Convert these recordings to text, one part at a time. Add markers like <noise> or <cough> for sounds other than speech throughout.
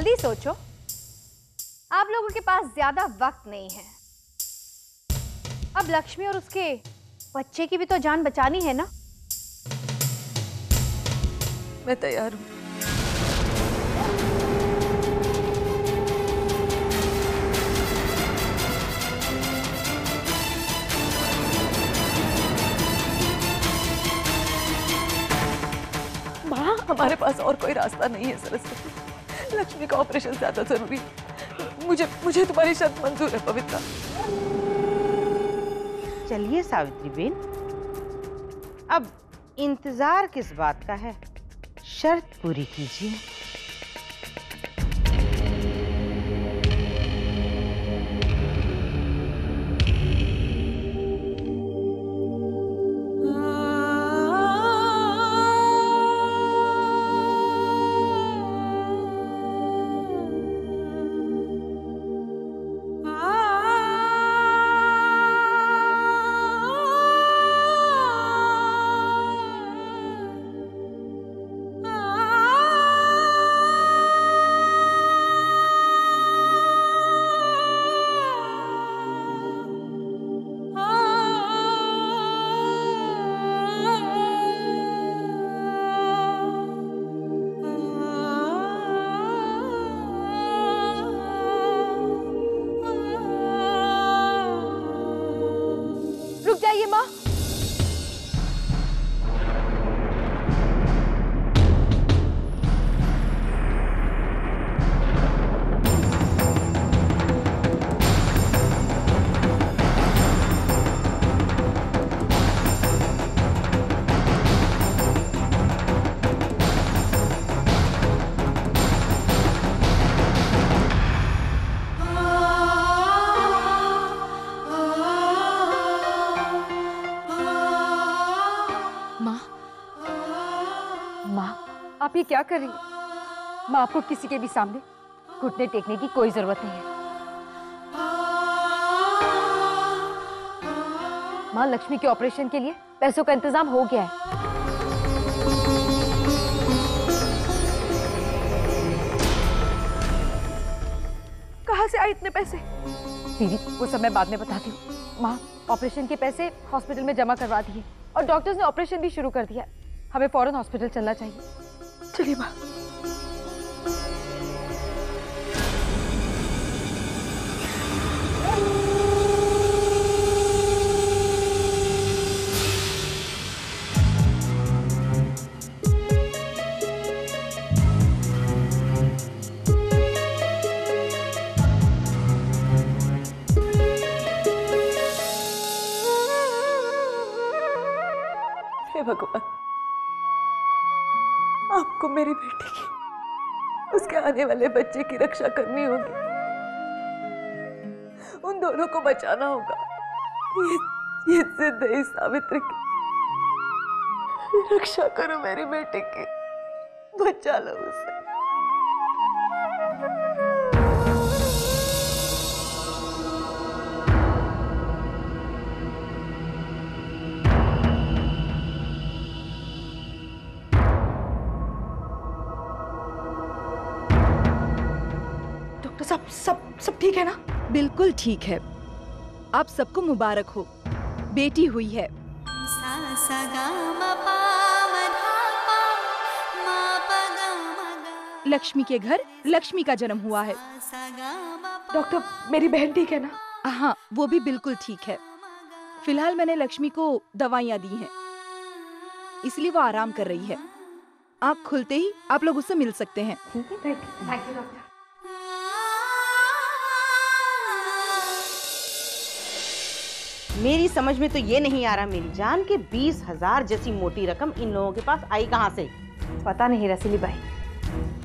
जल्दी सोचो। आप लोगों के पास ज़्यादा वक्त नहीं है। अब लक्ष्मी और उसके बच्चे की भी तो जान बचानी है ना? मैं तैयार हूँ। हमारे पास और कोई रास्ता नहीं है, सरस्वती। लक्ष्मी का ऑपरेशन ज़्यादा ज़रूरी मुझे मुझे तुम्हारी शर्त मंजूर है, पवित्रा। चलिए सावित्री बेन अब इंतज़ार किस बात का है? शर्त पूरी कीजिए। ये क्या कर रही है? माँ आपको किसी के भी सामने घुटने टेकने की कोई ज़रूरत नहीं है। माँ लक्ष्मी के ऑपरेशन के लिए पैसों का इंतज़ाम हो गया है। कहाँ से आए इतने पैसे? दीदी वो सब मैं बाद में बताती हूँ। माँ ऑपरेशन के पैसे हॉस्पिटल में जमा करवा दिए और डॉक्टर्स ने ऑपरेशन भी शुरू कर दिया। हमें फ़ौरन हॉस्पिटल चलना चाहिए। चलिए माँ भगवान। आपको मेरी बेटी की, उसके आने वाले बच्चे की रक्षा करनी होगी। उन दोनों को बचाना होगा। ये ये जिद है सावित्री की। रक्षा करो मेरी बेटी की। बचा लो उसे। है ना? बिल्कुल ठीक है। आप सबको मुबारक हो। बेटी हुई है। लक्ष्मी के घर लक्ष्मी का जन्म हुआ है। डॉक्टर मेरी बहन ठीक है ना? हाँ वो भी बिल्कुल ठीक है। फ़िलहाल मैंने लक्ष्मी को दवाइयाँ दी हैं। इसलिए वो आराम कर रही है। आँख खुलते ही आप लोग उससे मिल सकते हैं। मेरी समझ में तो ये नहीं आ रहा मेरी जान कि बीस हज़ार जैसी मोटी रकम इन लोगों के पास आई कहाँ से? पता नहीं रसीली बाई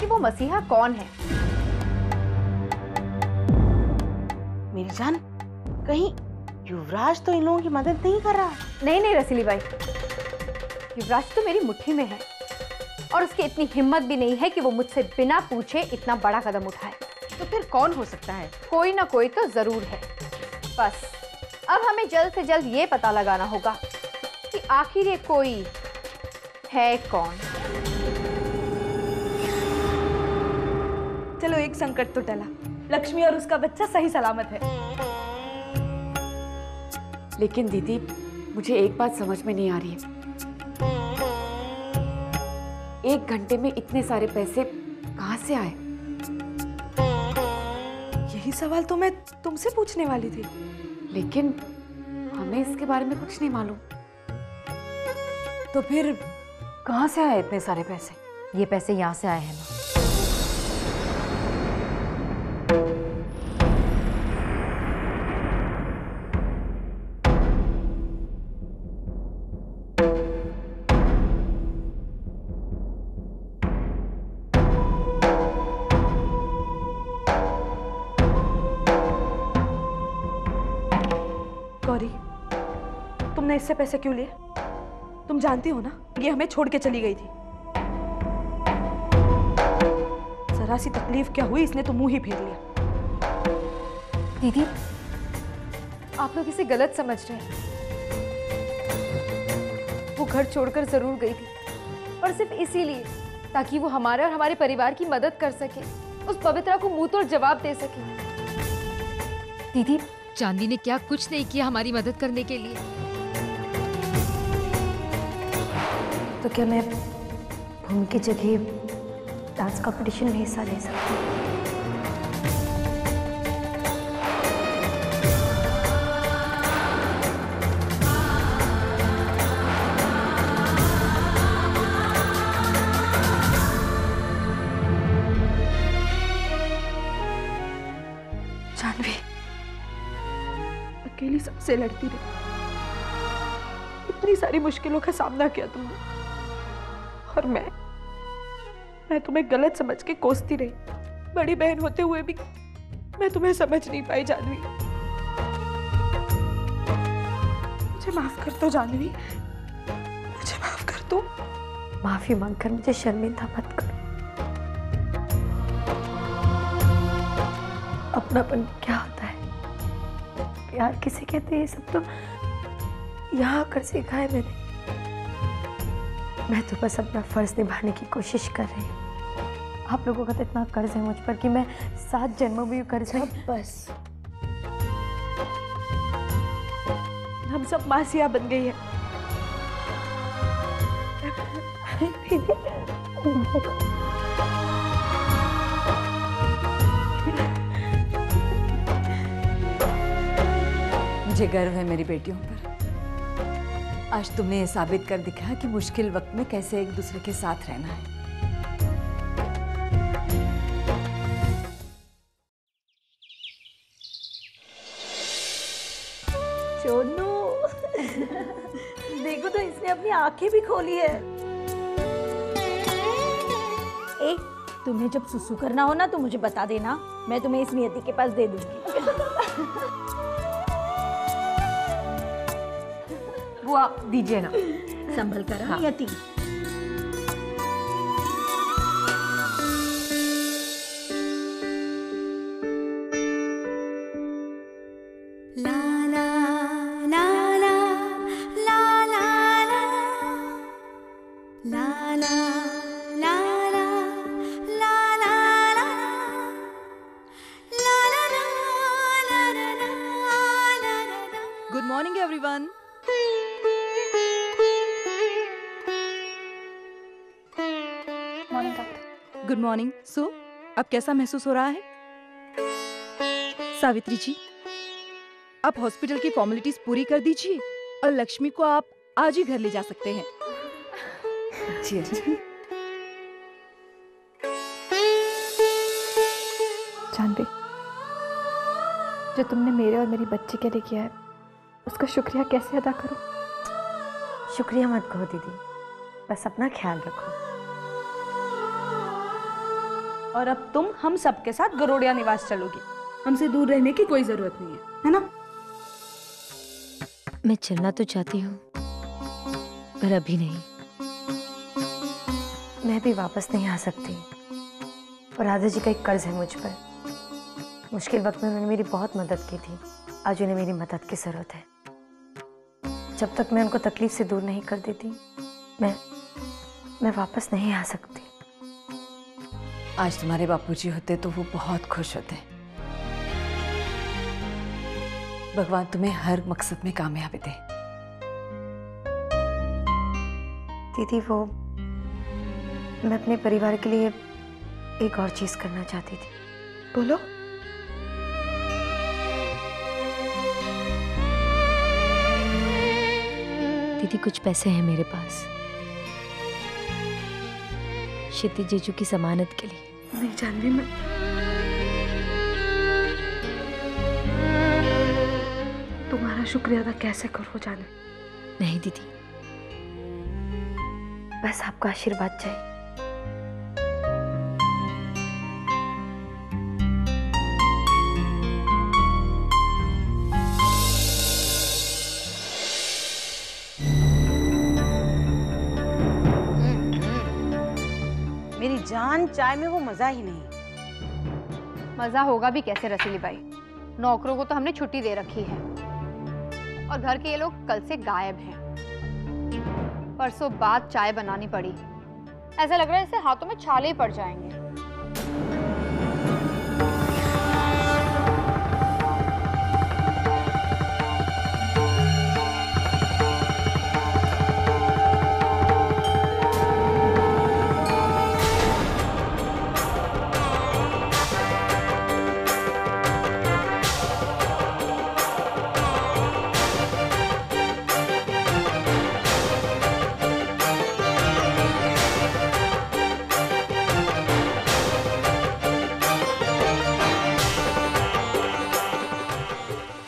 कि वो मसीहा कौन है? मेरी जान कहीं युवराज तो इन लोगों की मदद नहीं कर रहा? नहीं नहीं रसीली भाई युवराज तो मेरी मुट्ठी में है और उसकी इतनी हिम्मत भी नहीं है कि वो मुझसे बिना पूछे इतना बड़ा कदम उठाए। तो फिर कौन हो सकता है? कोई ना कोई तो ज़रूर है। बस अब हमें जल्द से जल्द ये पता लगाना होगा कि आखिर ये कोई है कौन। चलो, एक संकट तो टला। लक्ष्मी और उसका बच्चा सही सलामत है। लेकिन दीदी, मुझे एक बात समझ में नहीं आ रही है। एक घंटे में इतने सारे पैसे कहाँ से आए? यही सवाल तो मैं तुमसे पूछने वाली थी। लेकिन हमें इसके बारे में कुछ नहीं मालूम। तो फिर कहाँ से आए इतने सारे पैसे? ये पैसे यहाँ से आए हैं ना गौरी, तुमने इससे पैसे क्यों लिए? तुम जानती हो ना, ये हमें छोड़ के चली गई थी। जरा सी तकलीफ़ क्या हुई, इसने तो मुँह ही फेर लिया। दीदी, आप लोग इसे गलत समझ रहे हैं। वो घर छोड़कर ज़रूर गई थी, और सिर्फ़ इसीलिए ताकि वो हमारे और हमारे परिवार की मदद कर सके, उस पवित्रा को मुँह तोड़ जवाब दे सके। दीदी चांदी ने क्या कुछ नहीं किया हमारी मदद करने के लिए? तो क्या मैं भूमि की जगह डांस कॉम्पिटिशन में हिस्सा ले सकती हूँ? सबसे लड़ती रही। इतनी सारी मुश्किलों का सामना किया तुमने। और मैं मैं तुम्हें गलत समझ के कोसती रही। बड़ी बहन होते हुए भी मैं तुम्हें समझ नहीं पाई जानवी मुझे माफ़ कर दो जानवी मुझे माफ़ कर दो। माफ़ी मांगकर मुझे शर्मिंदा मत करो। अपनापन क्या प्यार किसे कहते हैं सब तो? यहाँ आकर सीखा है मैंने। मैं तो बस अपना फ़र्ज़ निभाने की कोशिश कर रही हूँ। आप लोगों का तो इतना कर्ज है मुझ पर कि मैं सात जन्मों में कर्ज में बस। हम सब मासिया बन गई है। <laughs> मुझे गर्व है मेरी बेटियों पर। आज तुमने ये साबित कर दिखाया कि मुश्किल वक्त में कैसे एक दूसरे के साथ रहना है। देखो तो इसने अपनी आँखें भी खोली है। ए, तुम्हें जब सुसु करना हो ना तो मुझे बता देना, मैं तुम्हें इस नियति के पास दे दूँगी। आप दीजिए ना। संभल कर हाँ। नियति। मॉर्निंग सो अब कैसा महसूस हो रहा है? सावित्री जी आप हॉस्पिटल की फॉर्मेलिटीज पूरी कर दीजिए और लक्ष्मी को आप आज ही घर ले जा सकते हैं। जी अच्छा जानवी जो तुमने मेरे और मेरी बच्ची के लिए किया है उसका शुक्रिया कैसे अदा करूँ? शुक्रिया मत कहो दीदी बस अपना ख्याल रखो। और अब तुम हम सबके साथ गरोड़िया निवास चलोगी। हमसे दूर रहने की कोई ज़रूरत नहीं है है ना? मैं चलना तो चाहती हूँ, पर अभी नहीं। मैं भी वापस नहीं आ सकती, और राधा जी का एक कर्ज है मुझ पर। मुश्किल वक्त में उन्होंने मेरी बहुत मदद की थी, आज उन्हें मेरी मदद की ज़रूरत है। जब तक मैं उनको तकलीफ़ से दूर नहीं कर देती, मैं मैं वापस नहीं आ सकती। आज तुम्हारे बापूजी होते तो वो बहुत खुश होते। भगवान तुम्हें हर मकसद में कामयाबी दे। दीदी वो मैं अपने परिवार के लिए एक और चीज़ करना चाहती थी। बोलो। दीदी कुछ पैसे हैं मेरे पास। क्षिति जीजू की जमानत के लिए। नहीं जानवी मैं। तुम्हारा शुक्रिया अदा कैसे करो जाने? नहीं दीदी। बस आपका आशीर्वाद चाहिए। जान चाय में वो मज़ा ही नहीं। मज़ा होगा भी कैसे रसीली भाई नौकरों को तो हमने छुट्टी दे रखी है। और घर के ये लोग कल से गायब हैं। परसों बाद चाय बनानी पड़ी। ऐसा लग रहा है इसे हाथों में छाले ही पड़ जाएँगे।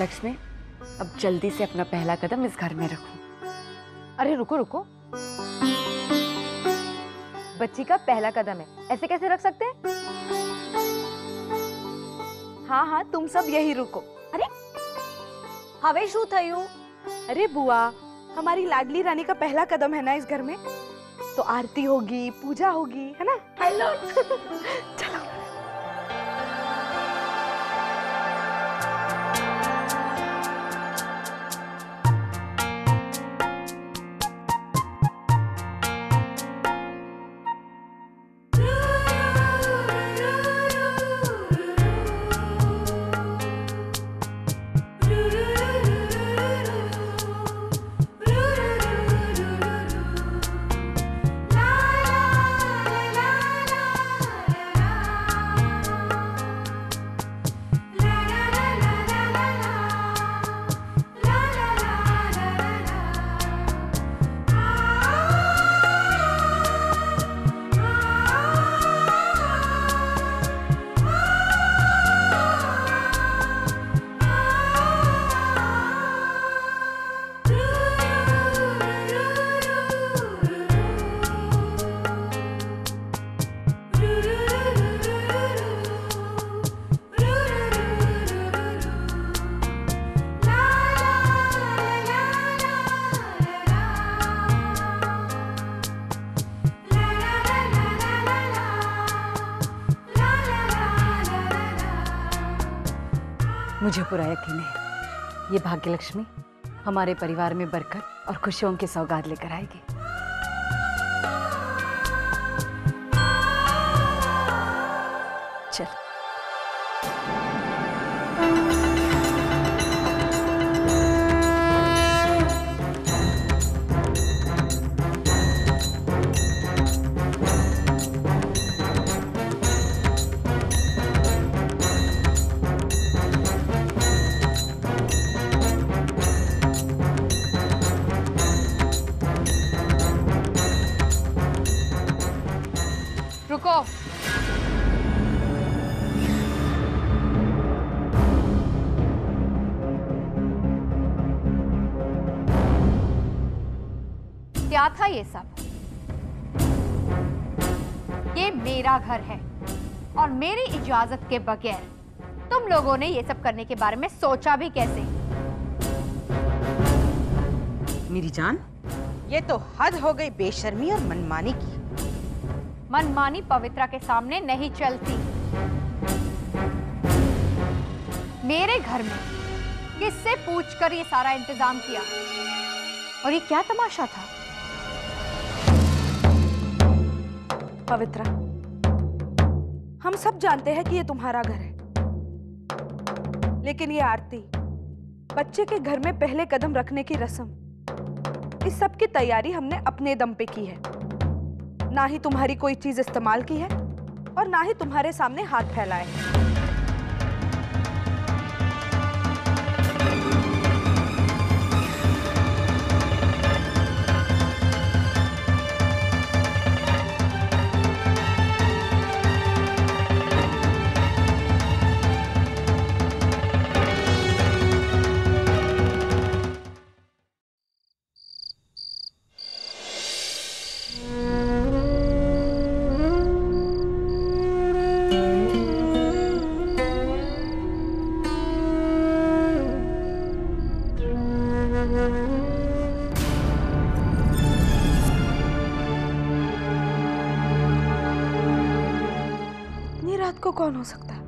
लक्ष्मी अब जल्दी से अपना पहला कदम इस घर में रखो। अरे रुको रुको। बच्ची का पहला कदम है। ऐसे कैसे रख सकते हाँ? हाँ तुम सब यही रुको। अरे हवे शू थो अरे बुआ हमारी लाडली रानी का पहला कदम है ना इस घर में? तो आरती होगी पूजा होगी है ना? हेलो <laughs> चलो। मुझे पूरा यकीन है। ये भाग्यलक्ष्मी हमारे परिवार में बरकत और खुशियों की सौगात लेकर आएगी। ये सब? ये मेरा घर है और मेरी इजाज़त के बगैर तुम लोगों ने ये सब करने के बारे में सोचा भी कैसे? मेरी जान ये तो हद हो गई बेशर्मी और मनमानी की। मनमानी पवित्रा के सामने नहीं चलती। मेरे घर में किससे पूछकर ये सारा इंतज़ाम किया? और ये क्या तमाशा था? पवित्रा। हम सब जानते हैं कि ये तुम्हारा घर है। लेकिन ये आरती, बच्चे के घर में पहले कदम रखने की रस्म, इस सब की तैयारी हमने अपने दम पे की है। ना ही तुम्हारी कोई चीज़ इस्तेमाल की है और ना ही तुम्हारे सामने हाथ फैलाए हैं। कौन हो सकता है?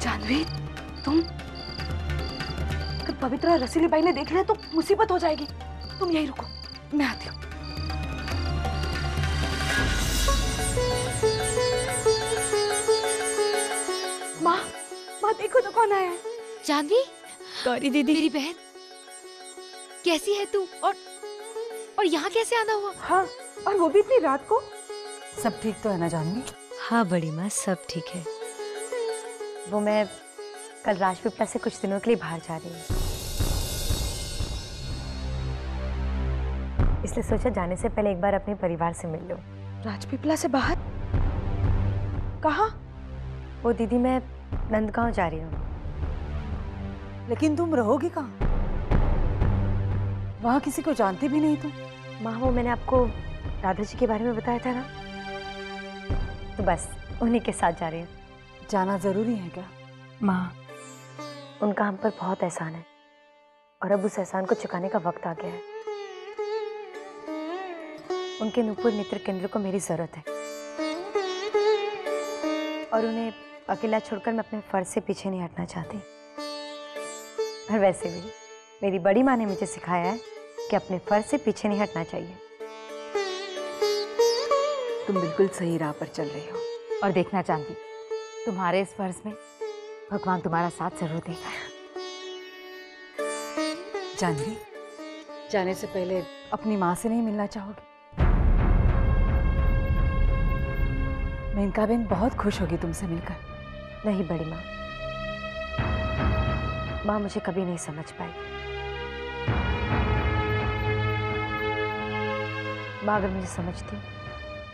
जानवी तुम पवित्रा रसीली बाई ने देख लिया तो मुसीबत हो जाएगी। तुम यही रुको मैं आती हूँ। माँ माँ देखो तो कौन आया है। जानवी गौरी दीदी। मेरी बहन कैसी है तू? और और यहाँ कैसे आना हुआ? हाँ और वो भी इतनी रात को? सब ठीक तो है ना जानवी हाँ बड़ी माँ सब ठीक है। वो मैं कल राजपीपला से कुछ दिनों के लिए बाहर जा रही हूँ। इसलिए सोचा जाने से पहले एक बार अपने परिवार से मिल लो। राजपीपला से बाहर? कहाँ? वो दीदी मैं नंदगांव जा रही हूँ। लेकिन तुम रहोगी कहाँ? वहाँ किसी को जानती भी नहीं तुम। माँ वो मैंने आपको राधा जी के बारे में बताया था ना? तो बस उन्हीं के साथ जा रही हूँ। जाना ज़रूरी है क्या? माँ उनका हम पर बहुत एहसान है। और अब उस एहसान को चुकाने का वक्त आ गया है। उनके नूपुर नेत्र केंद्र को मेरी ज़रूरत है। और उन्हें अकेला छोड़कर मैं अपने फ़र्ज़ से पीछे नहीं हटना चाहती। और वैसे भी मेरी बड़ी माँ ने मुझे सिखाया है कि अपने फ़र्ज़ से पीछे नहीं हटना चाहिए। तुम बिल्कुल सही राह पर चल रही हो। और देखना चाहती तुम्हारे इस फ़र्ज़ में भगवान तुम्हारा साथ ज़रूर देगा। जानवी जाने से पहले अपनी माँ से नहीं मिलना चाहोगी? मेनका बहन बहुत खुश होगी तुमसे मिलकर। नहीं, बड़ी माँ। माँ मुझे कभी नहीं समझ पाई। माँ अगर मुझे समझती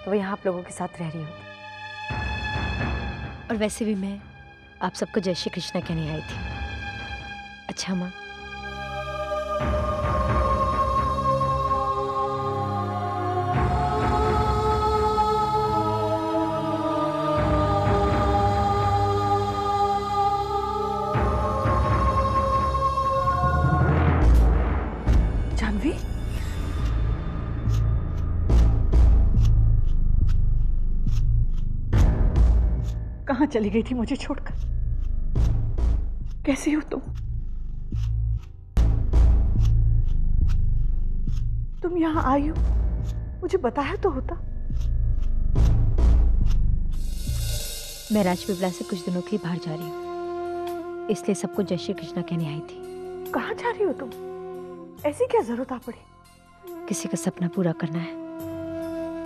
तो वो यहाँ आप लोगों के साथ रह रही होती। और वैसे भी मैं आप सबको जय श्री कृष्णा कहने आई थी। अच्छा माँ। चली गई थी मुझे छोड़कर। कैसी हो तुम? तुम यहाँ आई हो? मुझे बताया तो होता। मैं राजपीपला से कुछ दिनों के लिए बाहर जा रही हूँ। इसलिए सबको जय श्री कृष्णा कहने आई थी। कहाँ जा रही हो तुम? ऐसी क्या ज़रूरत आ पड़ी? किसी का सपना पूरा करना है।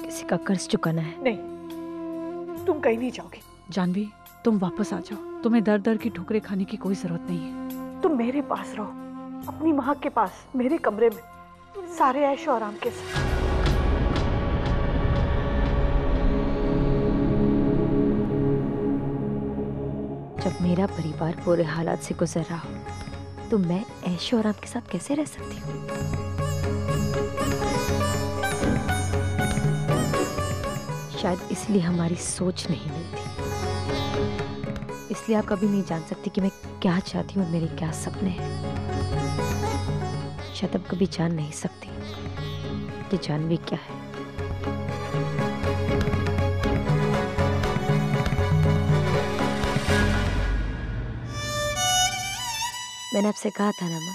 किसी का कर्ज चुकाना है। नहीं तुम कहीं नहीं जाओगी। जानवी तुम वापस आ जाओ। तुम्हें दर दर की ठोकरें खाने की कोई ज़रूरत नहीं है। तुम मेरे पास रहो। अपनी माँ के पास मेरे कमरे में सारे ऐशो आराम के साथ। जब मेरा परिवार बुरे हालात से गुजर रहा हो तो मैं ऐशो आराम के साथ कैसे रह सकती हूँ? शायद इसलिए हमारी सोच नहीं मिलती इसलिए आप कभी नहीं जान सकती कि मैं क्या चाहती हूँ और मेरे क्या सपने हैं। शायद अब कभी जान नहीं सकती कि जान भी क्या है। मैंने आपसे कहा था ना माँ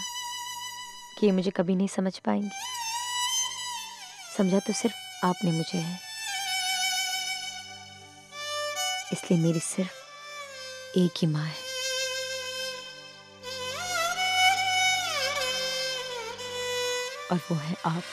कि ये मुझे कभी नहीं समझ पाएँगी। समझा तो सिर्फ़ आपने मुझे है। इसलिए मेरी सिर्फ़ एक ही माँ है। और वो है आप।